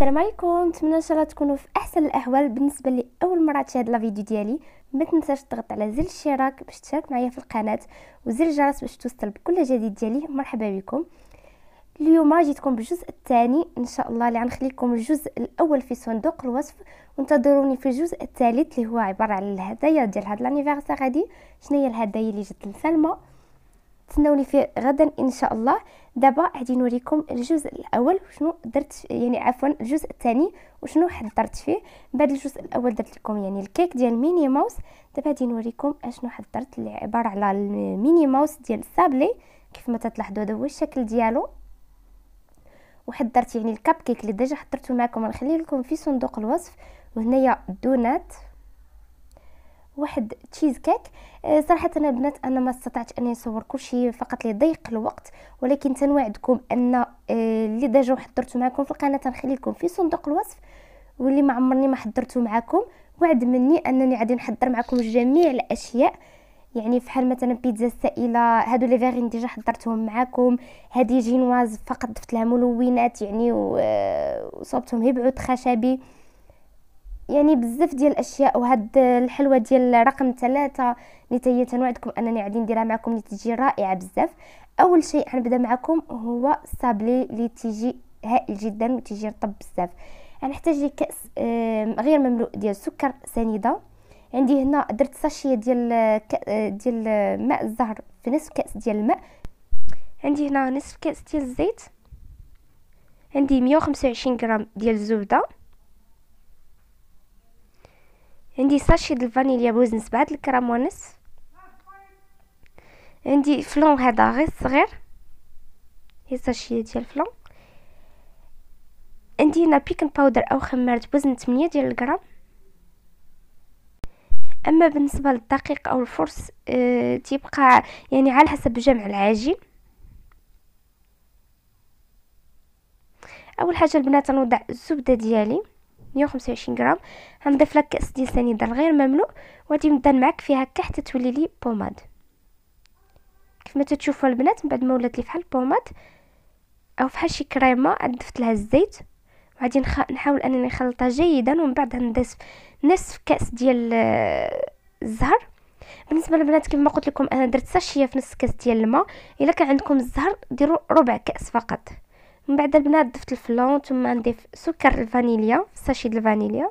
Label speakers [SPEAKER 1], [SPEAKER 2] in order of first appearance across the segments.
[SPEAKER 1] السلام عليكم. نتمنى إن شاء الله تكونوا في أحسن الأحوال. بالنسبة لي اول مرة تشاهد لا فيديو ديالي ما تنساش تضغط على زر الاشتراك باش تشارك معايا في القناة وزر الجرس باش توصل بكل جديد ديالي. مرحبا بكم. اليوم جيتكم بالجزء الثاني. إن شاء الله اللي غنخليكم الجزء الأول في صندوق الوصف. وانتظروني في الجزء الثالث اللي هو عبارة على الهدايا ديال هذا الانيفرسير غادي شنو هي الهدايا اللي جات لسلمى؟ تسناوني فيه غدا إن شاء الله. دابا غادي نوريكم الجزء الأول شنو درت يعني عفوا الجزء الثاني وشنو حضرت فيه. بعد الجزء الأول درت لكم يعني الكيك ديال Minnie Mouse. دابا غادي نوريكم أشنو حضرت اللي عبارة على ال Minnie Mouse ديال السابلي كيف ما تلاحظوا هذا هو الشكل ديالو. وحضرت يعني الكاب كيك اللي déjà حضرته معكم. غنخليه لكم في صندوق الوصف. وهنايا donuts واحد تشيز كيك آه، صراحة أنا بنات أنا ما استطعت أني نصور كل شيء فقط لضيق الوقت. ولكن تنوعدكم أن آه، اللي déjà حضرته معكم في القناة تنخلي لكم في صندوق الوصف. واللي ما عمرني ما حضرته معكم وعد مني أنني غادي نحضر معكم جميع الأشياء. يعني فحال مثلا بيتزا السائلة هادو les verrines déjà حضرتهم معكم هذه جينواز فقط ضفت لها ملونات يعني آه، وصوبتهم هي بعود خشبي. يعني بزاف ديال الأشياء وهاد الحلوة ديال رقم ثلاثة اللي تنوعدكم أنني غادي نديرها معكم اللي تجي رائعة بزاف. أول شيء غنبدا معكم هو الصابلي اللي تيجي هائل جدا وتيجي رطب بزاف. غنحتاج لي كأس غير مملوء ديال السكر سنيدة. عندي هنا درت ساشية ديال ديال ماء الزهر في نصف كأس ديال الماء. عندي هنا نصف كأس ديال الزيت. عندي 125 غرام ديال الزبده عندي sachet د الفانيليا بوزن سبعة الكرام ونصف عندي flan هذا غير صغير. هي sachet ديال ال flan عندي هنا baking powder أو خمارة بوزن 8 ديال الغرام. أما بالنسبة للدقيق أو ال force أه تيبقى يعني على حسب جمع العجين أول حاجة البنات نوضع الزبدة ديالي. 125 غرام. غنضيف لك كأس ديال سنيده غير مملوء وغادي نبدا نمعك فيها هكا حتى تولي لي بوماد. كيف ما البنات من بعد ما ولات لي فحال بوماد أو فحال شي كريمة ضفت لها الزيت وغادي نخ... نحاول أنني نخلطها جيدا ومن بعد نضيف نصف كأس ديال آه، الزهر. بالنسبة للبنات كما قلت لكم أنا درت ساشية في نص كأس ديال الماء. إلا كان عندكم الزهر ديروا ربع كأس فقط. من بعد البنات ضفت ال flan ثم نضيف سكر الفانيليا sachet د الفانيليا.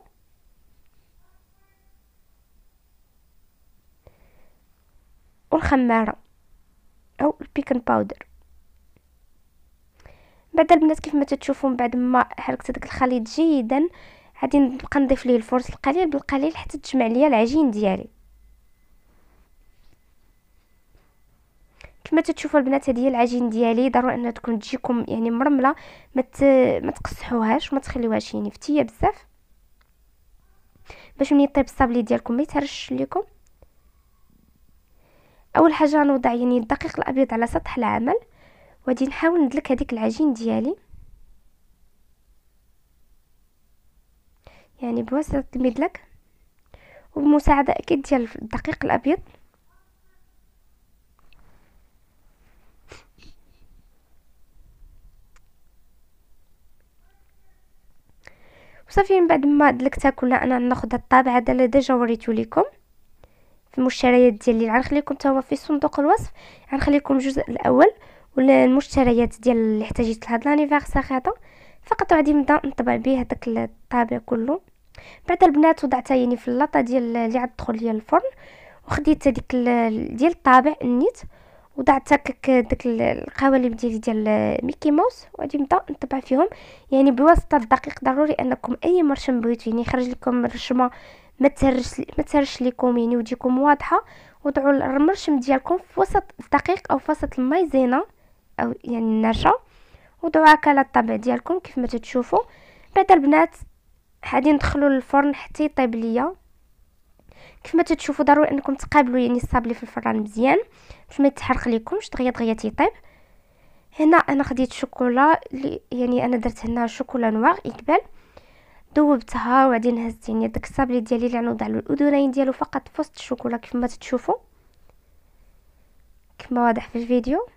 [SPEAKER 1] والخمارة أو ال baking powder. بعد البنات كيف ما تشوفوا من بعد ما حركت داك الخليط جيدا غادي نبقى نضيف ليه ال force القليل بالقليل حتى تجمع ليا العجين ديالي. كما تشوفوا البنات هذه هي العجين ديالي. ضروري أنها تكون تجيكم يعني مرملة ما ما تقصحوهاش وما تخليوهاش يعني فتيه بزاف. باش ملي يطيب الصابلي ديالكم ما يتهرش لكم أول حاجة نوضع يعني الدقيق الأبيض على سطح العمل وغادي نحاول ندلك هذيك العجين ديالي. يعني بواسطة المدلك وبمساعدة أكيد ديال الدقيق الأبيض. وصافي من بعد ما دلكتها كلها أنا ناخذ الطابع هذا اللي ديجا وريته لكم. في المشتريات ديالي غنخليكم حتى في صندوق الوصف. غنخليكم الجزء الأول ولا المشتريات ديال اللي احتاجيت لهذا لانيفرسير هذا. فقط غادي نبدا نطبع به هذاك الطابع كله. بعد البنات وضعتها يعني في اللاطه ديال اللي غتدخل ليا الفرن وخديت هذيك ديال الطابع النيت. وضعت هكاك داك القوالب ديالي ديال ميكي ماوس وغادي نبدأ نطبع فيهم. يعني بواسطة الدقيق ضروري أنكم أي مرشم بغيتو يعني يخرج لكم الرشمه ما تهرش ما تهرش لكم يعني وتجيكم واضحة. وضعوا المرشم ديالكم في وسط الدقيق أو في وسط المايزينا أو يعني النشا وضعوا هكا على الطبع ديالكم كيف ما تشوفوا بعد البنات غادي ندخلوا للفرن حتى يطيب ليا. كيف ما تشوفوا ضروري انكم تقابلوا يعني الصابلي في الفران مزيان باش ما يتحرق لكمش دغيا دغيا تيطيب. هنا أنا خديت شوكولا يعني أنا درت هنا شوكولا نوار إقبال. ذوبتها وبعدين هزت يعني داك الصابلي ديالي اللي غنوضع له الأذنين ديالو فقط في وسط الشوكولا كيف ما تشوفوا كما واضح في الفيديو.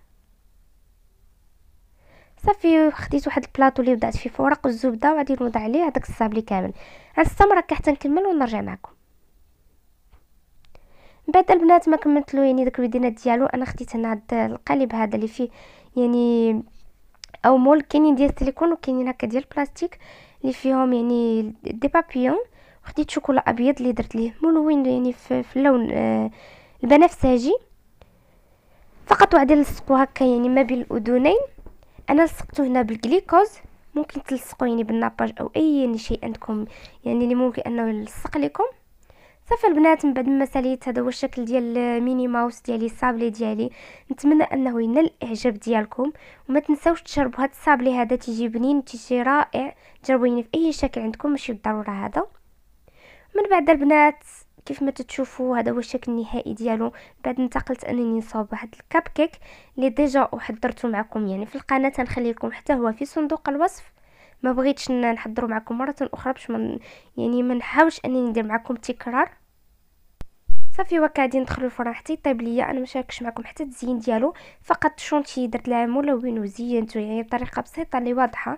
[SPEAKER 1] صافي خديت واحد البلاطو اللي بدات فيه فورق الزبده وغادي نوضع عليه هذاك الصابلي كامل. غنستمر هكا حتى نكمل ونرجع معكم. بعد البنات ما كملت يعني داك الويدينات ديالو أنا خديت هنا هاد القالب هذا اللي فيه يعني أو مول كاينين ديال السيليكون وكاينين هكا ديال البلاستيك اللي فيهم يعني دي بابيون خديت شوكولا أبيض اللي درت ليه ملون يعني في, في اللون آه البنفسجي فقط وغادي نلصقو هكا يعني ما بين الأذنين. أنا لصقته هنا بالجليكوز. ممكن تلصقوا يعني بال nappage أو أي يعني شيء عندكم يعني اللي ممكن أنه يلصق لكم. صافي البنات من بعد ما ساليت هذا هو الشكل ديال Minnie Mouse ديالي الصابلي ديالي نتمنى أنه ينال الإعجاب ديالكم وما تنساوش تجربوا هذا الصابلي هذا تيجي بنين تيجي رائع جربوه في أي شكل عندكم ماشي بالضرورة هذا. من بعد البنات كيف ما تتشوفوا هذا هو الشكل النهائي ديالو. بعد انتقلت أنني نصاوب واحد الكاب كيك اللي déjà حضرته معكم يعني في القناة تنخلي لكم حتى هو في صندوق الوصف. ما بغيتش نحضره معكم مرة أخرى باش من يعني ما نحاولش انني ندير معكم تكرار. صافي هو غادي ندخلو الفرن حتى يطيب ليا أنا ما شاركش معكم حتى التزيين ديالو. فقط شونتي درت لها ملون وزينته يعني بطريقة بسيطة اللي واضحة.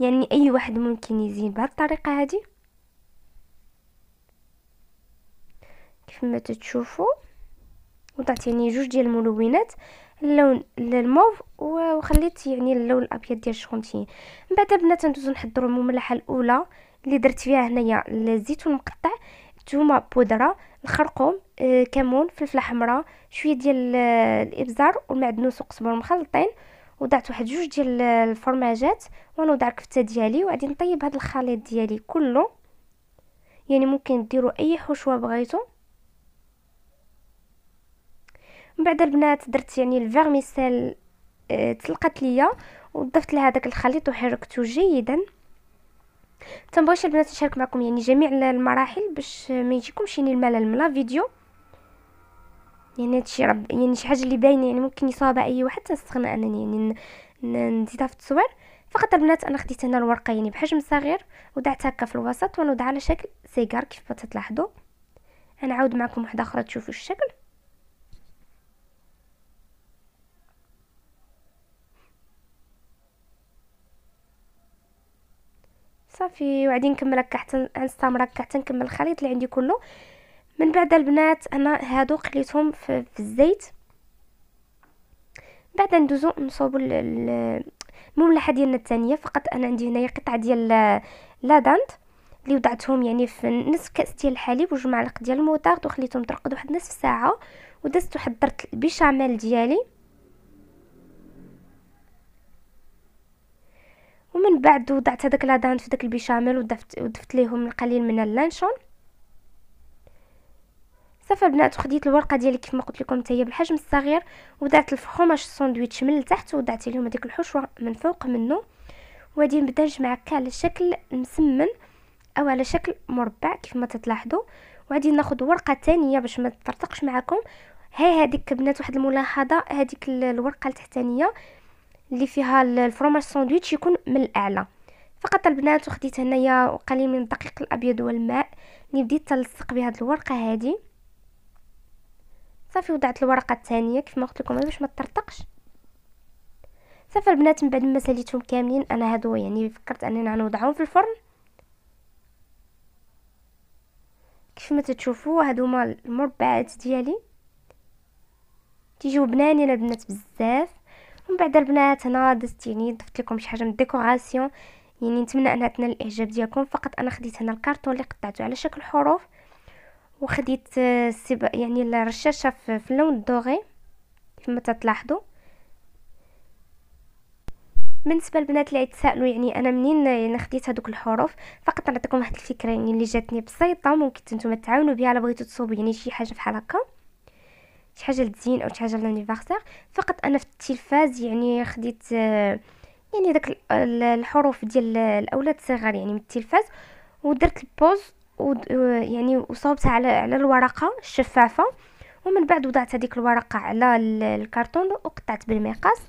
[SPEAKER 1] يعني أي واحد ممكن يزين بهذه الطريقة هذه. كيف ما تتشوفوا. وضعت يعني جوج ديال الملونات اللون الموف وخليت يعني اللون الأبيض ديال الشونتي من بعد البنات ندوزو نحضروا المملحة الأولى اللي درت فيها هنايا الزيتون المقطع الثومه بودرة الخرقوم آه كمون فلفلة حمراء شوية ديال آه الإبزار والمعدنوس وقزبر مخلطين. وضعت واحد جوج ديال الفرماجات ونوضع الكفتة ديالي وغادي نطيب هذا الخليط ديالي كله. يعني ممكن ديروا أي حشوة بغيتو. من بعد البنات درت يعني ال vermicelle آه تلقت ليا وضفت لها داك الخليط وحركته جيدا. تنبغيش البنات نشارك معكم يعني جميع المراحل باش ما يجيكمش يعني الملل من la vidéo. يعني هادشي رب يعني شي حاجة اللي باينة يعني ممكن يصابها أي واحد تنستغنى انني يعني نزيدها في التصوير. فقط البنات أنا خديت هنا الورقة يعني بحجم صغير ودعت هكا في الوسط ونوضع على شكل سيجار كيف ما تلاحظوا. أنا عاود معكم واحدة أخرى تشوفوا الشكل. صافي وغادي نكمل هكا حتى نستمر هكا حتى نكمل الخليط اللي عندي كله. من بعد البنات أنا هادو قليتهم في, في الزيت. بعد ندوزو نصوبو المملحة ديالنا الثانية فقط أنا عندي هنايا قطعة ديال la dinde اللي وضعتهم يعني في نصف كأس ديال الحليب وجوج معالق ديال الموطارد وخليتهم ترقد واحد نصف ساعة. ودزت وحضرت ال béchamel ديالي. ومن بعد وضعت هذاك la dinde في داك ال béchamel وضفت وضفت ليهم القليل من اللانشون. صافي البنات خديت الورقة ديالي كيف ما قلت لكم هي بالحجم الصغير. ودرت ال fromage ال sandwich من التحت ودرت لهم هذيك الحشوة من فوق منه. وغادي نبدأ نجمع على شكل مسمن أو على شكل مربع كيف ما تلاحظوا وغادي ناخذ ورقة ثانية باش ما تطرطقش معكم هاي هذيك بنات واحد الملاحظة هذيك الورقة التحتانية. اللي فيها ال fromage sandwich يكون من الأعلى. فقط البنات وخديت هنايا قليل من الدقيق الأبيض والماء. اللي بديت تلصق بهذه الورقة هذه صافي وضعت الورقة الثانية كيف ما قلت لكم باش ما تطرطقش. صافي البنات من بعد ما ساليتهم كاملين أنا هادو يعني فكرت أننا نوضعهم في الفرن. كيف ما تشوفوا هادو هما المربعات ديالي. تيجيو بنانين البنات بزاف. ومن بعد البنات هنا دزت يعني ضفت لكم شي حاجة من ال décoration. يعني نتمنى انها تنال الإعجاب ديالكم. فقط أنا خديت هنا الكارطون اللي قطعته على شكل حروف. وخديت آه، يعني الرشاشة في اللون الدوغي. كما تلاحظوا بالنسبة للبنات اللي يتسائلوا يعني أنا منين يعني خديت هذوك الحروف. فقط نعطيكم واحد الفكرة يعني اللي جاتني بسيطة ممكن نتوما تعاونوا بها الا بغيتوا تصوبوا يعني شي حاجة بحال هكا. شي حاجة للتزيين أو شي حاجة لانيفرسير فقط أنا في التلفاز يعني خديت يعني داك الحروف ديال الأولاد الصغار يعني من التلفاز ودرت البوز يعني وصوبتها على على الورقة الشفافة ومن بعد وضعت هذيك الورقة على الكرتون وقطعت بالمقص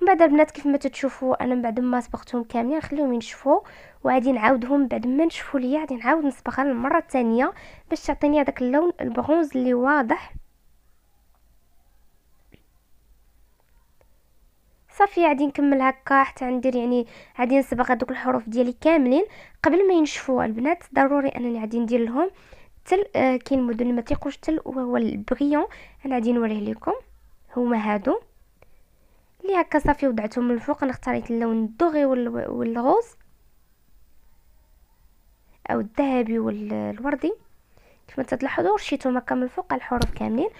[SPEAKER 1] ومن بعد البنات كيف ما تشوفوا أنا من بعد ما صبغتهم كاملين نخليهم ينشفوا وغادي نعاودهم بعد ما نشفوا ليا غادي نعاود نصبغها المره الثانية باش تعطيني هذاك اللون البرونز اللي واضح. صافي غادي نكمل هكا حتى ندير يعني غادي نصبغ هذوك الحروف ديالي كاملين. قبل ما ينشفوا البنات ضروري أنني غادي ندير لهم التل آه كاين مدن ما تيقوش التل وهو البغيون أنا غادي نوريه لكم. هما هادو. اللي هكا صافي وضعتهم الفوق. أنا اختاريت اللون الدوغي والغوز أو الذهبي والوردي. كما تلاحظوا رشيتهم هكا من الفوق الحروف كاملين.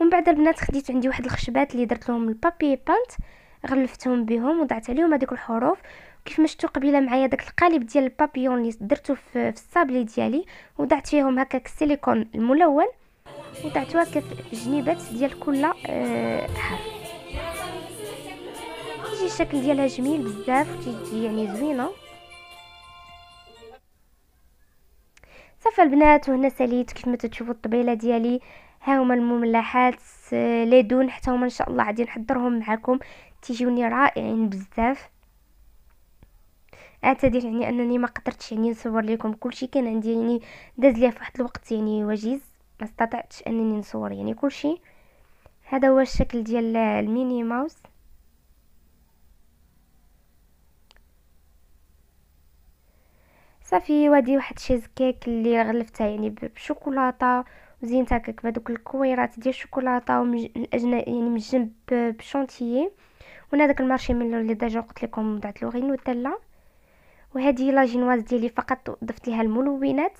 [SPEAKER 1] ومن بعد البنات خديت عندي واحد الخشبات اللي درت لهم البابي بانت. غلفتهم بهم وضعت عليهم هذيك الحروف. كيف ما شفتوا قبيلة معايا داك القالب ديال البابيون اللي درته في, الصابلي ديالي وضعت فيهم هكاك السيليكون الملون وضعته هكا في الجنيبات ديال كل آه حرف. تيجي الشكل ديالها جميل بزاف وتيجي يعني زوينة. صافي البنات وهنا ساليت كيف ما تشوفوا الطبيلة ديالي. ها هما المملحات آه، les donuts حتى هما إن شاء الله غادي نحضرهم معكم تيجوني رائعين بزاف. أعتذر يعني أنني ما قدرتش يعني نصور لكم كلشي كان عندي يعني داز ليا في واحد الوقت يعني وجيز ما استطعتش أنني نصور يعني كلشي هذا هو الشكل ديال ال Minnie Mouse. صافي وهادي واحد شيز كيك اللي غلفتها يعني بشوكولاتة وزينتها هكاك بهذوك الكويرات ديال الشوكولاتة ومن يعني من الجنب بشونتيي وهنا داك المارشميلو اللي déjà قلت لكم وضعت له غير نوتيلا وهذه la génoise ديالي فقط ضفت ليها الملونات.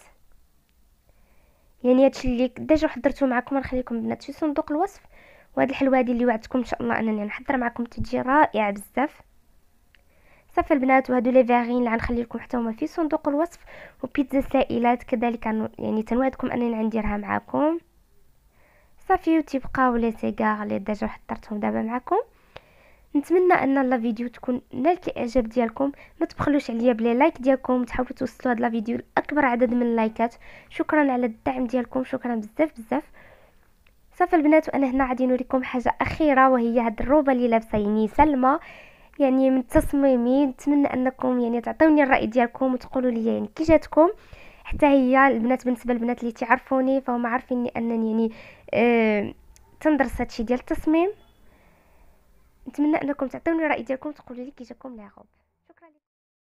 [SPEAKER 1] يعني هادشي اللي déjà حضرته معكم نخليكم بنات في صندوق الوصف. وهاد الحلوة هذه اللي وعدتكم إن شاء الله أنني نحضر معكم تجي رائعة بزاف. صافي البنات وهادو les verrines اللي غنخلي لكم حتى هما في صندوق الوصف. وبيتزا سائلات كذلك يعني تنوعدكم أنني غنديرها معكم صافي وتبقاو les cigares اللي déjà حضرتهم دابا معكم نتمنى أن la vidéo تكون نالت الإعجاب ديالكم. ما تبخلوش عليا ب les likes ديالكم تحاولوا توصلوا هاد la vidéo لأكبر عدد من اللايكات. شكرا على الدعم ديالكم شكرا بزاف بزاف. صافي البنات وأنا هنا غادي نوريكم حاجة أخيرة وهي هاد الروبة اللي لابسة يعني سلمى. يعني من تصميمي نتمنى أنكم يعني تعطيوني الرأي ديالكم وتقولوا لي يعني كي جاتكم. حتى هي البنات بالنسبة للبنات اللي تعرفوني فهم عارفين أنني يعني آه تندرس هادشي ديال التصميم. نتمنى أنكم تعطيوني الراي ديالكم وتقولوا لي كي جاكم غوب